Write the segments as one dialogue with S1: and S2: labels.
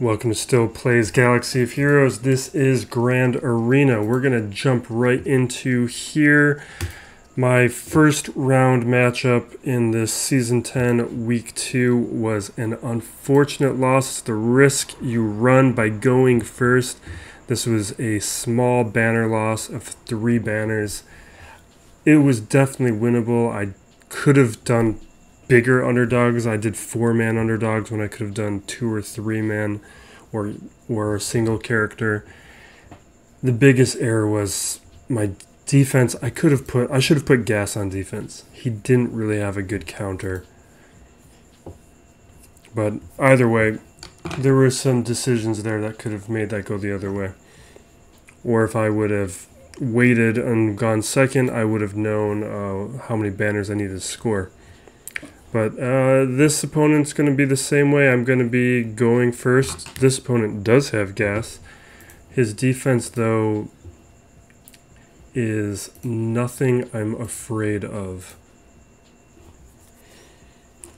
S1: Welcome to Still Plays Galaxy of Heroes. This is Grand Arena. We're going to jump right into here. My first round matchup in this Season 10 Week 2 was an unfortunate loss. The risk you run by going first. This was a small banner loss of three banners. It was definitely winnable. I could have done bigger underdogs. I did four man underdogs when I could have done two or three man or or a single character. The biggest error was my defense. I could have put I should have put gas on defense. He didn't really have a good counter. But either way, there were some decisions there that could have made that go the other way. Or if I would have waited and gone second, I would have known uh, how many banners I needed to score. But uh, this opponent's going to be the same way. I'm going to be going first. This opponent does have gas. His defense, though, is nothing I'm afraid of.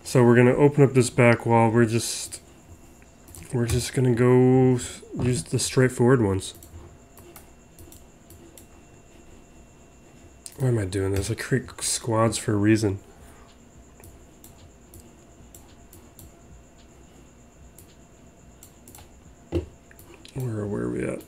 S1: So we're going to open up this back wall. We're just we're just going to go use the straightforward ones. Why am I doing this? I create squads for a reason. Where, where are we at?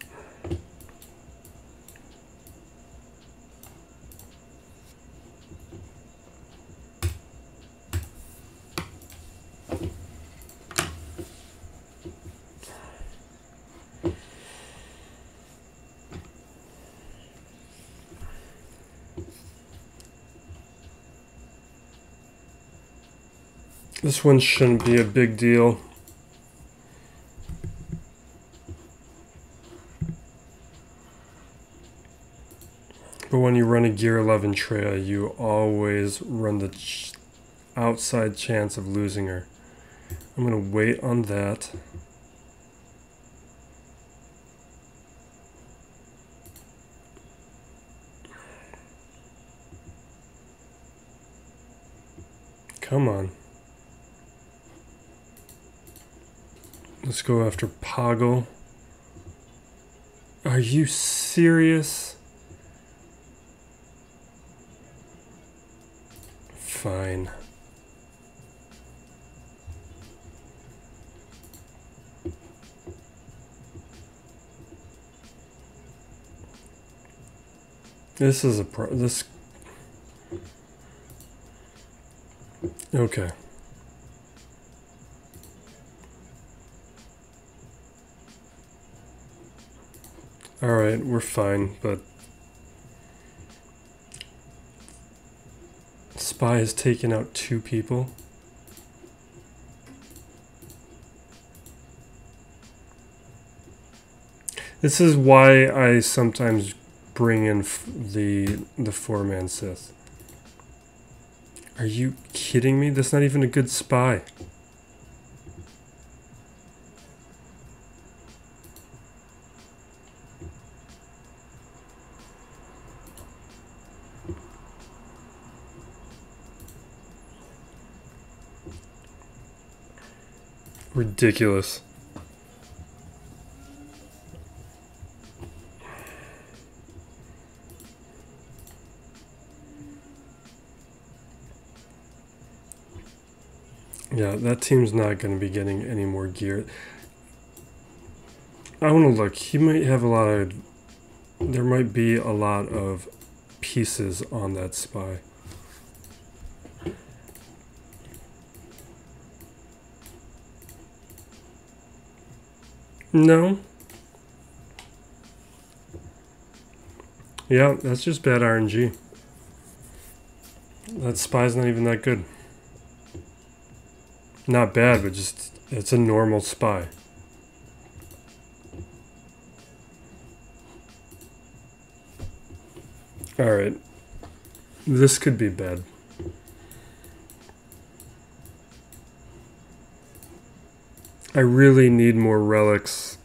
S1: This one shouldn't be a big deal. But when you run a Gear 11 Traya, you always run the ch outside chance of losing her. I'm going to wait on that. Come on. Let's go after Poggle. Are you serious? Fine. This is a pro. This. Okay. Alright, we're fine, but. Spy has taken out two people. This is why I sometimes bring in the the four man Sith. Are you kidding me? That's not even a good spy. Ridiculous. Yeah, that team's not going to be getting any more gear. I want to look. He might have a lot of... There might be a lot of pieces on that spy. No. Yeah, that's just bad RNG. That spy's not even that good. Not bad, but just, it's a normal spy. Alright. This could be bad. I really need more relics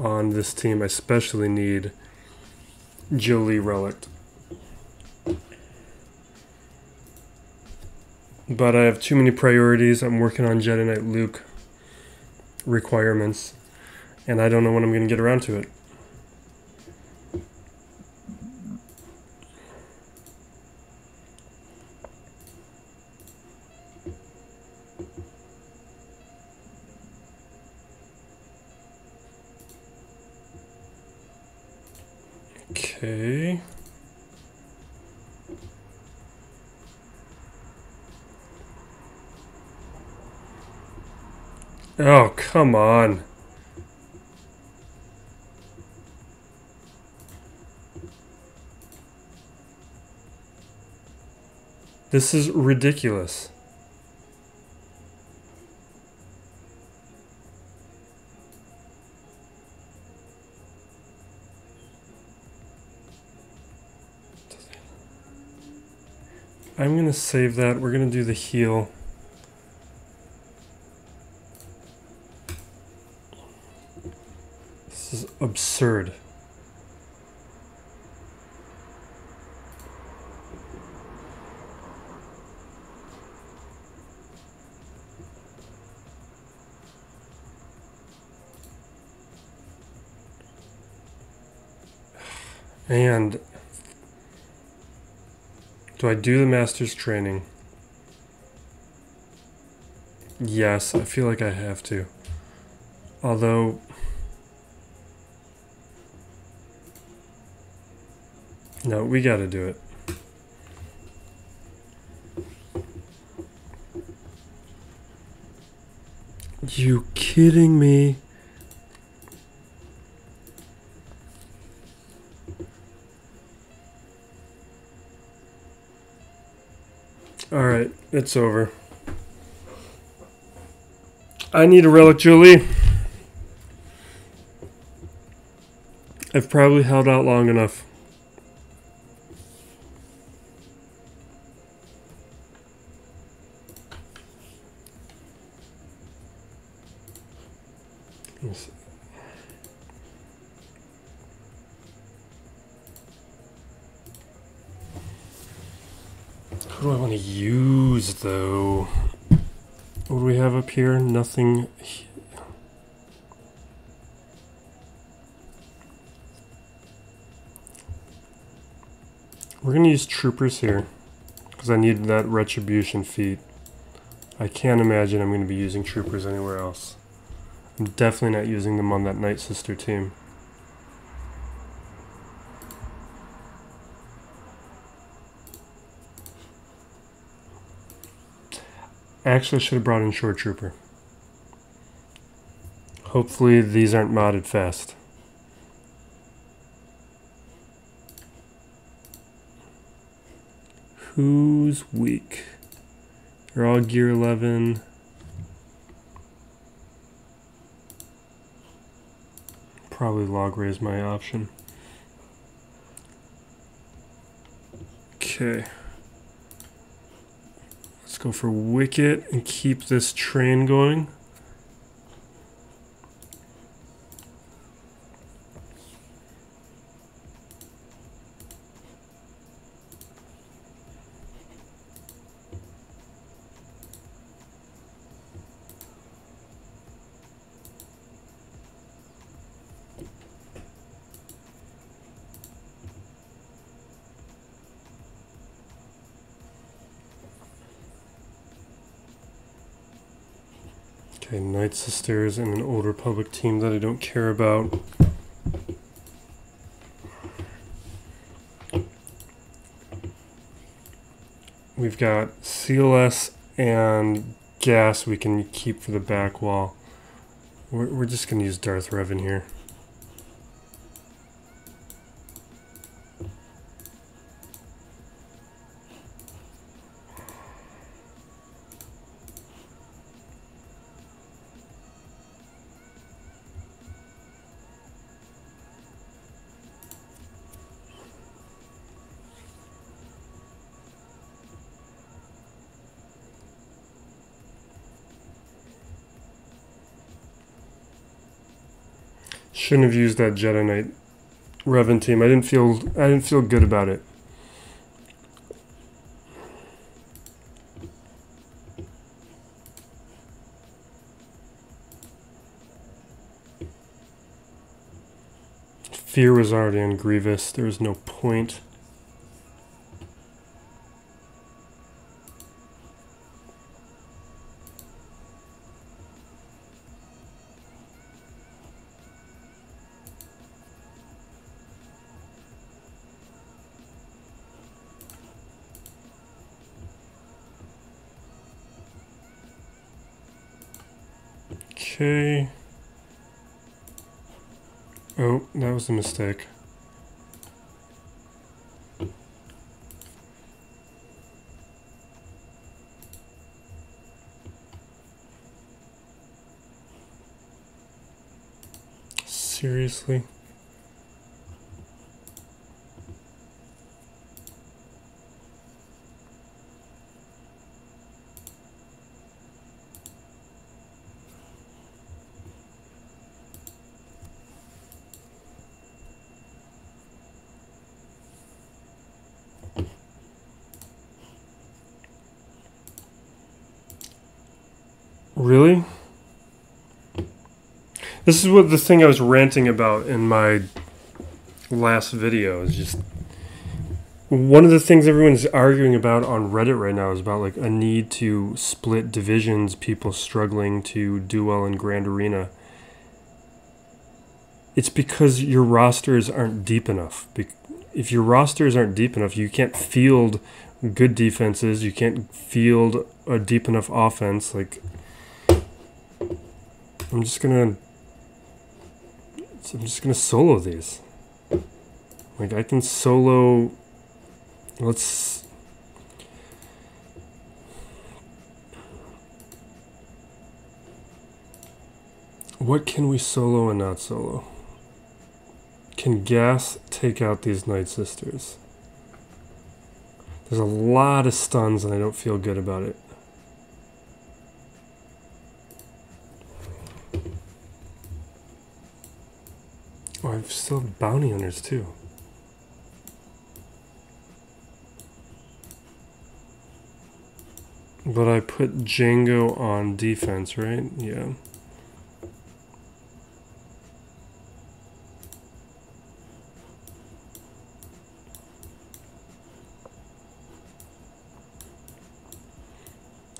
S1: on this team. I especially need Jolee relic. But I have too many priorities. I'm working on Jedi Knight Luke. requirements, and I don't know when I'm going to get around to it. Okay. Oh, come on. This is ridiculous. I'm going to save that. We're going to do the heal. This is absurd. And do I do the master's training? Yes, I feel like I have to. Although... No, we gotta do it. You kidding me? Alright, it's over. I need a relic, Jolee. I've probably held out long enough. Up here? Nothing. We're going to use troopers here. Because I need that retribution feat. I can't imagine I'm going to be using troopers anywhere else. I'm definitely not using them on that Night Sister team. Actually, I should have brought in Shore Trooper. Hopefully these aren't modded fast. Who's weak? They're all gear 11. Probably Logray my option. Okay Let's go for Wicket and keep this train going. Okay, Night Sisters and an Old Republic team that I don't care about. We've got CLS and gas we can keep for the back wall. We're, we're just going to use Darth Revan here. Shouldn't have used that Jedi Knight Revan team. I didn't feel I didn't feel good about it. Fear was already on Grievous. There was no point. Okay. Oh, that was a mistake. Seriously? Really? This is what the thing I was ranting about in my last video is just one of the things everyone's arguing about on Reddit right now is about like a need to split divisions, people struggling to do well in Grand Arena. It's because your rosters aren't deep enough. If your rosters aren't deep enough, you can't field good defenses, you can't field a deep enough offense. Like I'm just gonna I'm just gonna solo these. Like I can solo let's What can we solo and not solo? Can gas take out these Night Sisters? There's a lot of stuns and I don't feel good about it. Still bounty hunters too. But I put Django on defense, right? Yeah.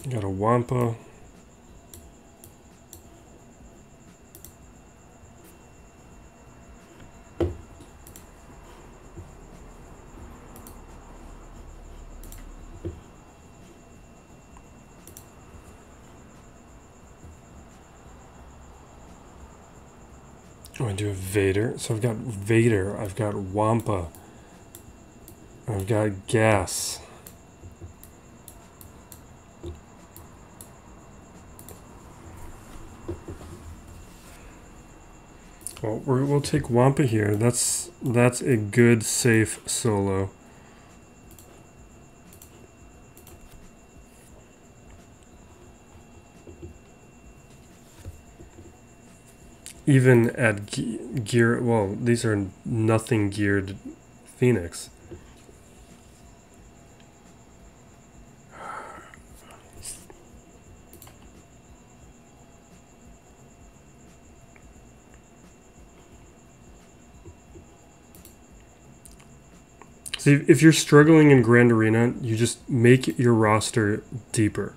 S1: Got a Wampa. Vader. So I've got Vader. I've got Wampa. I've got Gas. Well, we will take Wampa here. That's that's a good, safe solo. Even at gear, well, these are nothing geared Phoenix. See, if you're struggling in Grand Arena, you just make your roster deeper.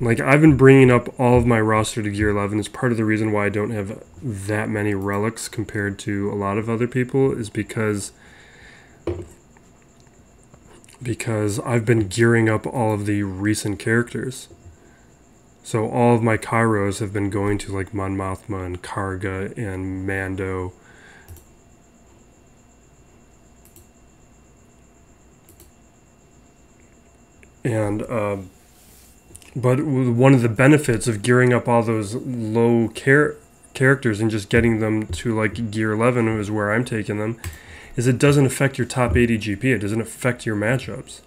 S1: Like I've been bringing up all of my roster to gear 11 It's part of the reason why I don't have that many relics compared to a lot of other people is because because I've been gearing up all of the recent characters. So all of my Kyros have been going to like Mon Mothma and Karga and Mando. And uh, but one of the benefits of gearing up all those low char- characters and just getting them to like gear 11 is where I'm taking them is it doesn't affect your top 80 GP. It doesn't affect your matchups.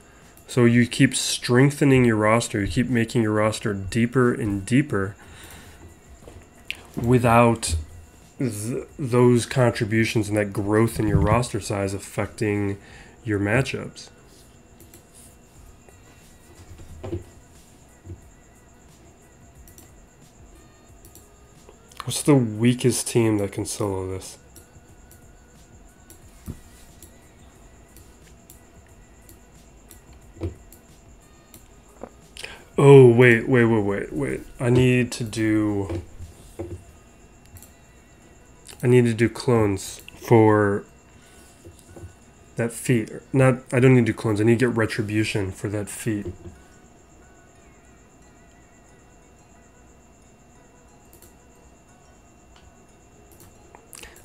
S1: So you keep strengthening your roster. You keep making your roster deeper and deeper without th- those contributions and that growth in your roster size affecting your matchups. What's the weakest team that can solo this? Oh, wait, wait, wait, wait, wait. I need to do... I need to do clones for that feat. Not, I don't need to do clones. I need to get retribution for that feat.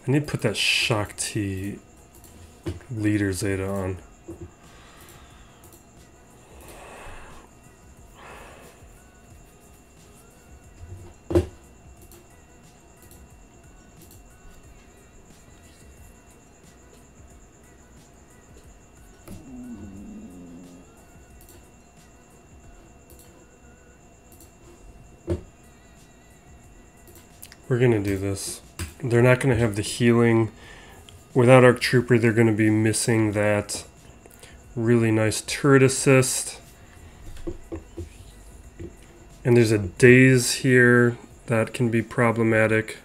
S1: I need to put that Shaak Ti leader Zeta on. We're gonna do this. They're not gonna have the healing. Without Arc Trooper, they're gonna be missing that really nice turret assist. And there's a daze here that can be problematic.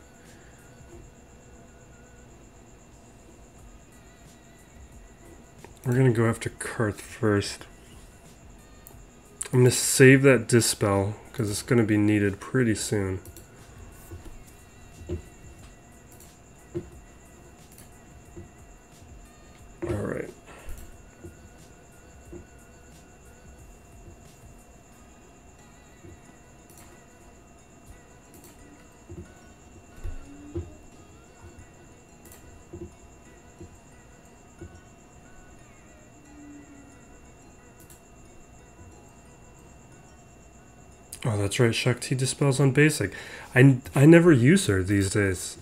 S1: We're gonna go after Carth first. I'm gonna save that Dispel because it's gonna be needed pretty soon. Oh, that's right. Shaak Ti dispels on basic. I, I never use her these days.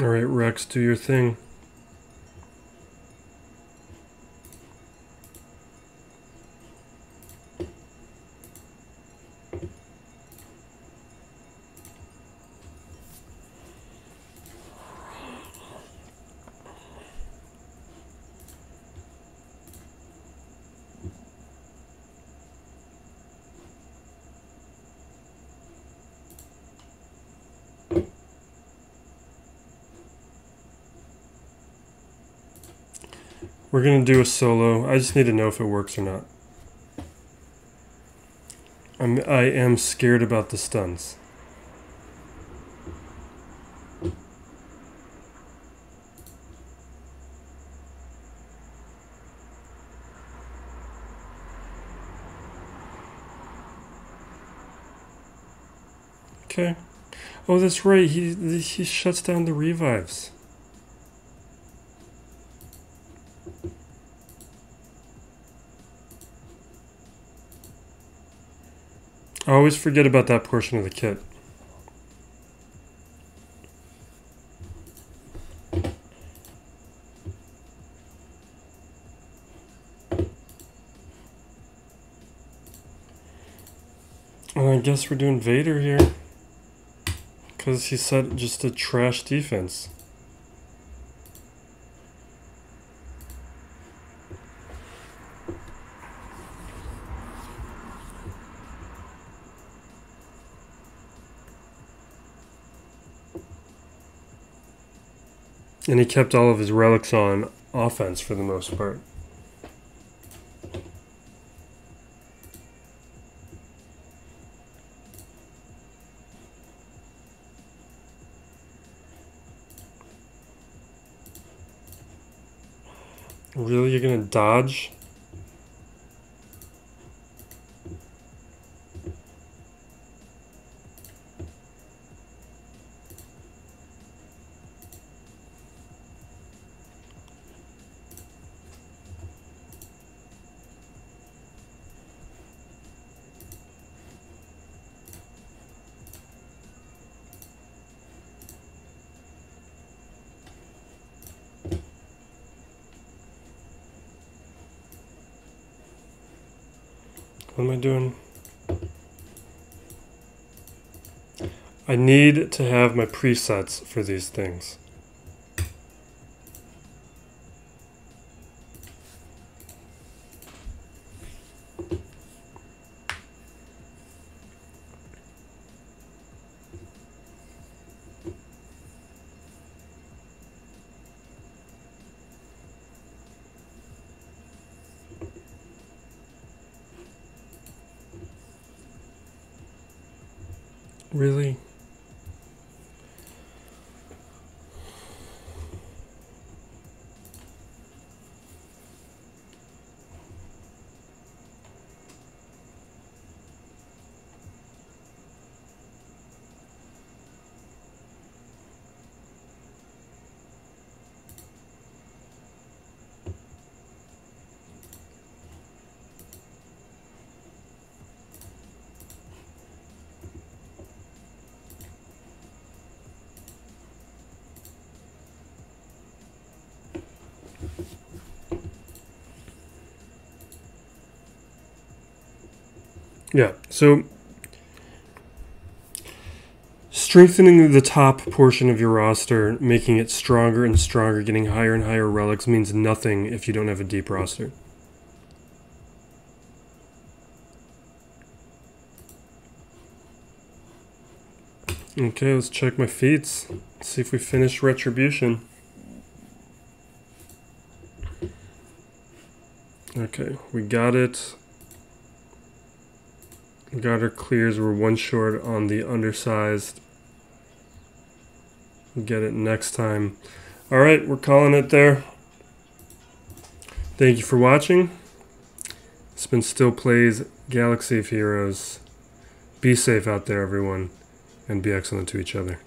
S1: All right, Rex, do your thing. We're going to do a solo. I just need to know if it works or not. I'm, I am scared about the stuns. Okay. Oh, that's right. He he shuts down the revives. I always forget about that portion of the kit. And I guess we're doing Vader here. Because he said just a trash defense. And he kept all of his relics on offense for the most part. Really? You're going to dodge? I doing? I need to have my presets for these things. Yeah. So strengthening the top portion of your roster, making it stronger and stronger, getting higher and higher relics means nothing if you don't have a deep roster. Okay, let's check my feats. See if we finish Retribution. Okay, we got it. Got our clears. We're one short on the undersized. Get it next time. All right, we're calling it there. Thank you for watching. It's been Still Plays Galaxy of Heroes. Be safe out there, everyone, and be excellent to each other.